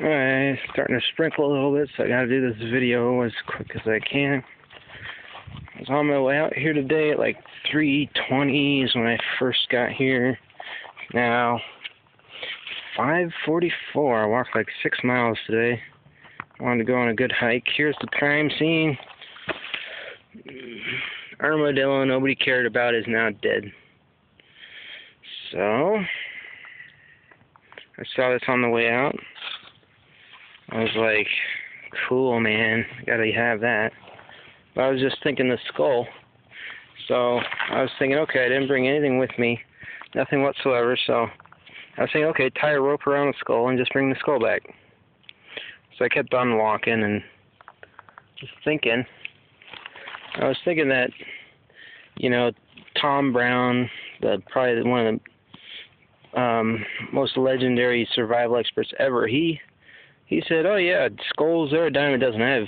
Alright, starting to sprinkle a little bit, so I gotta do this video as quick as I can. I was on my way out here today at like 3.20 is when I first got here. Now, 5.44, I walked like six miles today. I wanted to go on a good hike. Here's the crime scene. Armadillo nobody cared about is now dead. So, I saw this on the way out. I was like, cool, man, gotta have that. But I was just thinking the skull. So I was thinking, okay, I didn't bring anything with me, nothing whatsoever. So I was thinking, okay, tie a rope around the skull and just bring the skull back. So I kept on walking and just thinking. I was thinking that, you know, Tom Brown, the probably one of the um, most legendary survival experts ever, he he said, "Oh yeah, skulls are a diamond doesn't have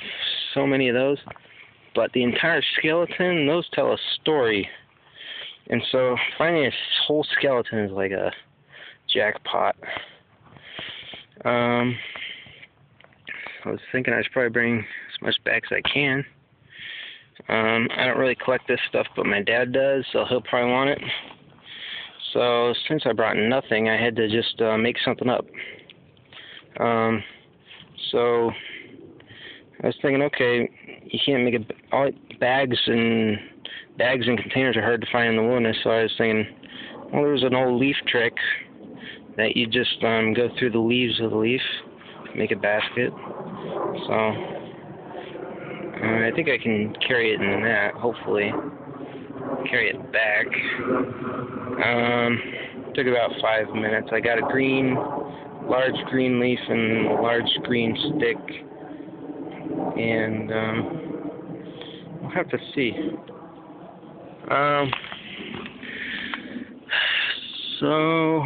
so many of those, but the entire skeleton, those tell a story." And so finding a whole skeleton is like a jackpot. Um, I was thinking I should probably bring as much back as I can. Um, I don't really collect this stuff, but my dad does, so he'll probably want it. So since I brought nothing, I had to just uh, make something up. Um, so I was thinking, okay, you can't make a all bags and bags and containers are hard to find in the wilderness. So I was thinking, well, there's an old leaf trick that you just um, go through the leaves of the leaf, make a basket. So uh, I think I can carry it in that. Hopefully, carry it back. Um, took about five minutes. I got a green large green leaf and a large green stick. And um, we'll have to see. Um, so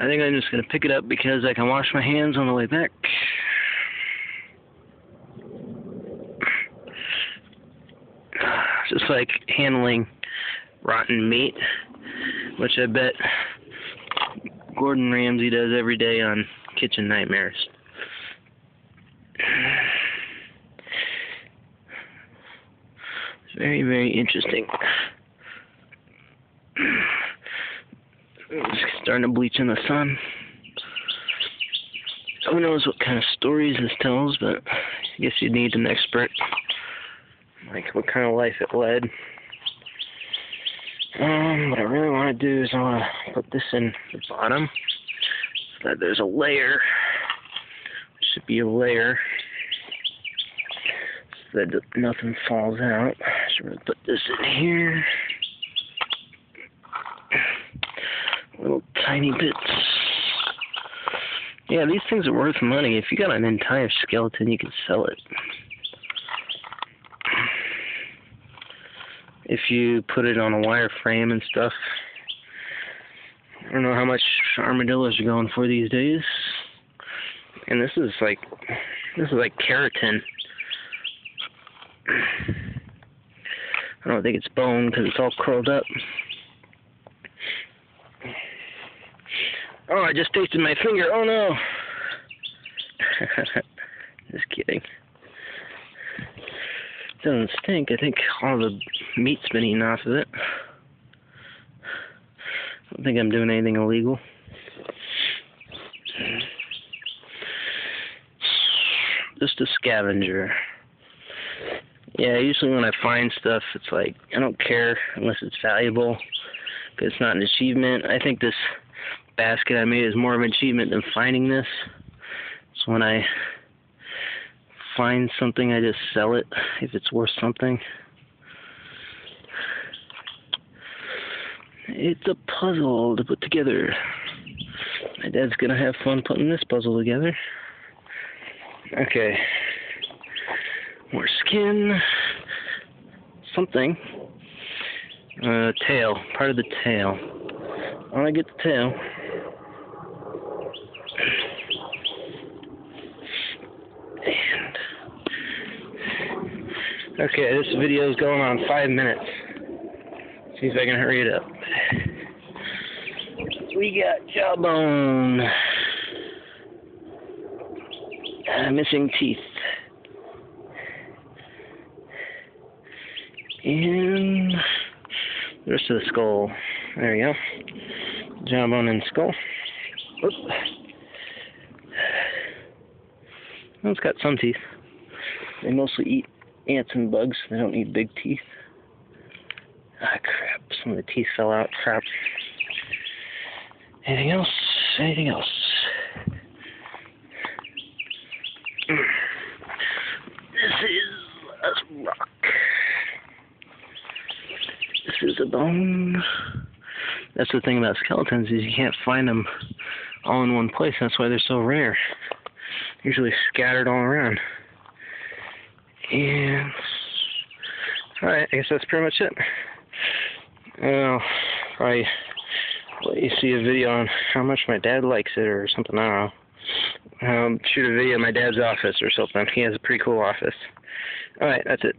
I think I'm just going to pick it up because I can wash my hands on the way back. Just like handling rotten meat, which I bet Gordon Ramsay does every day on Kitchen Nightmares. It's very, very interesting. It's starting to bleach in the sun. Who knows what kind of stories this tells, but I guess you'd need an expert. Like what kind of life it led. Um, what I really want to do is I want to put this in the bottom so that there's a layer. Should be a layer so that nothing falls out. So I'm going to put this in here. Little tiny bits. Yeah, these things are worth money. If you got an entire skeleton, you can sell it. If you put it on a wire frame and stuff. I don't know how much armadillos are going for these days. And this is like this is like keratin. I don't think it's bone because it's all curled up. Oh, I just tasted my finger. Oh no. just kidding doesn't stink. I think all the meat's been eaten off of it. I don't think I'm doing anything illegal. Just a scavenger. Yeah, usually when I find stuff, it's like, I don't care unless it's valuable, because it's not an achievement. I think this basket I made is more of an achievement than finding this. So when I find something, I just sell it if it's worth something. It's a puzzle to put together. My dad's gonna have fun putting this puzzle together. Okay. More skin. Something. Uh, tail. Part of the tail. I wanna get the tail. Okay, this video is going on five minutes. See if I can hurry it up. We got Jawbone. Uh, missing teeth. And the rest of the skull. There you go. Jawbone and skull. Oop. Well, it's got some teeth. They mostly eat ants and bugs. They don't need big teeth. Ah, crap. Some of the teeth fell out. Crap. Anything else? Anything else? This is a rock. This is a bone. That's the thing about skeletons is you can't find them all in one place. That's why they're so rare. Usually scattered all around. And alright, I guess that's pretty much it. Well, probably let you see a video on how much my dad likes it or something. I don't know. Um, shoot a video in my dad's office or something. He has a pretty cool office. Alright, that's it.